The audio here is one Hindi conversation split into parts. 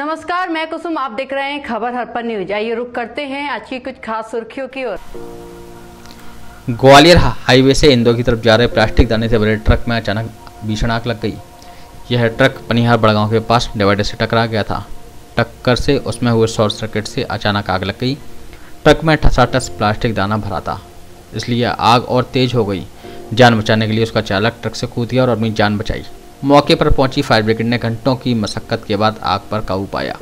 नमस्कार, मैं कुसुम, आप देख रहे हैं खबर हरपन न्यूज़। आइए रुक करते हैं आज की कुछ खास सुर्खियों की ओर। ग्वालियर हाईवे से इंदौर की तरफ़ जा रहे प्लास्टिक दाने से भरे ट्रक में अचानक भीषण आग लग गई। यह ट्रक पनिहार बड़गांव के पास डिवाइडर से टकरा गया था। टक्कर से उसमें हुए शॉर्ट सर्किट से अचानक आग लग गई। ट्रक में ठसाठस प्लास्टिक दाना भरा था। इसलिए आग और तेज हो गई। जान बचाने के लिए उसका चालक ट्रक से कूद गया और अपनी जान बचाई। मौके पर पहुँची फायर ब्रिगेड ने घंटों की मशक्कत के बाद आग पर काबू पाया।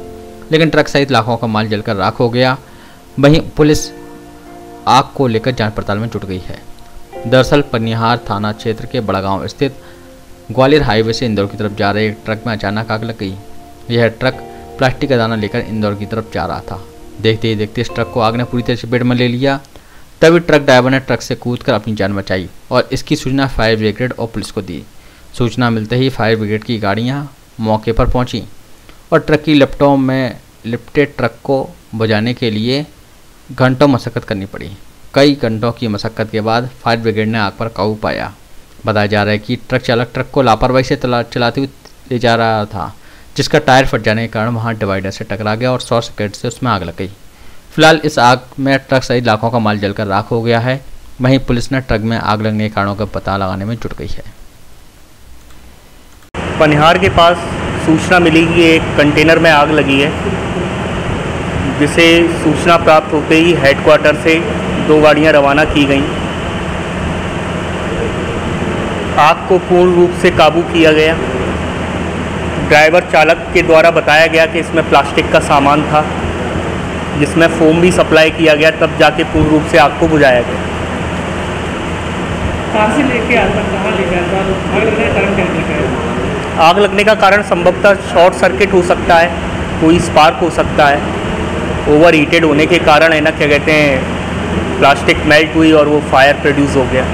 लेकिन ट्रक सहित लाखों का माल जलकर राख हो गया। वहीं पुलिस आग को लेकर जाँच पड़ताल में जुट गई है। दरअसल पनिहार थाना क्षेत्र के बड़ागांव स्थित ग्वालियर हाईवे से इंदौर की तरफ़ जा रहे एक ट्रक में अचानक आग लग गई। यह ट्रक प्लास्टिक का दाना लेकर इंदौर की तरफ़ जा रहा था। देखते ही देखते इस ट्रक को आग ने पूरी तरह से पेट में ले लिया। तभी ट्रक ड्राइवर ने ट्रक से कूदकर अपनी जान बचाई और इसकी सूचना फायर ब्रिगेड और पुलिस को दी। सूचना मिलते ही फायर ब्रिगेड की गाड़ियाँ मौके पर पहुँची और ट्रक की लिफ्टों में लिपटे ट्रक को बुझाने के लिए घंटों मशक्क़त करनी पड़ी। कई घंटों की मशक्क़त के बाद फायर ब्रिगेड ने आग पर काबू पाया। बताया जा रहा है कि ट्रक चालक ट्रक को लापरवाही से चलाते हुए ले जा रहा था, जिसका टायर फट जाने के कारण वहाँ डिवाइडर से टकरा गया और शॉर्ट सर्किट से उसमें आग लग गई। फ़िलहाल इस आग में ट्रक सहित लाखों का माल जलकर राख हो गया है। वहीं पुलिस ने ट्रक में आग लगने के कारणों का पता लगाने में जुट गई है। पनिहार के पास सूचना मिली कि एक कंटेनर में आग लगी है, जिसे सूचना प्राप्त होते ही हेडक्वार्टर से दो गाड़ियाँ रवाना की गईं। आग को पूर्ण रूप से काबू किया गया। ड्राइवर चालक के द्वारा बताया गया कि इसमें प्लास्टिक का सामान था, जिसमें फोम भी सप्लाई किया गया, तब जाके पूर्ण रूप से आग को बुझाया गया। लेके आग तक कहाँ आग लगने का कारण है संभवतः शॉर्ट सर्किट हो सकता है कोई स्पार्क हो सकता है। ओवर हीटेड होने के कारण है ना क्या कहते हैं प्लास्टिक मेल्ट हुई और वो फायर प्रोड्यूस हो गया।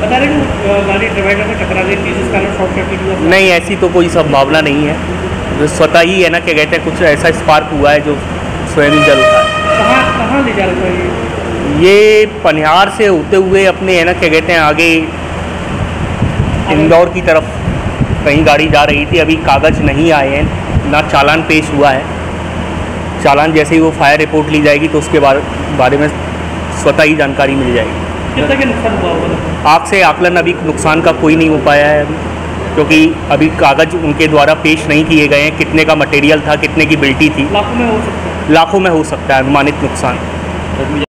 बता रहे गाड़ी डिवाइडर में टकरा गई थी जिस कारण शॉर्ट सर्किट हुआ नहीं ऐसी तो कोई संभावना नहीं है। जो स्वतः ही है ना क्या कहते हैं कुछ ऐसा स्पार्क हुआ है जो स्वयं ही जल उठा है। कहाँ कहाँ ले जा रहा ये? ये पनिहार से होते हुए अपने है ना क्या कहते हैं आगे इंदौर की तरफ़। कहीं गाड़ी जा रही थी अभी कागज़ नहीं आए हैं ना चालान पेश हुआ है। चालान जैसे ही वो फायर रिपोर्ट ली जाएगी तो उसके बारे बारे में स्वतः ही जानकारी मिल जाएगी। कितना नुकसान हुआ होगा? आग से आकलन अभी नुकसान का कोई नहीं हो पाया है अभी क्योंकि अभी कागज़ उनके द्वारा पेश नहीं किए गए हैं कितने का मटेरियल था कितने की बिल्टी थी। लाखों में हो सकता है। लाखों में हो सकता है अनुमानित नुकसान।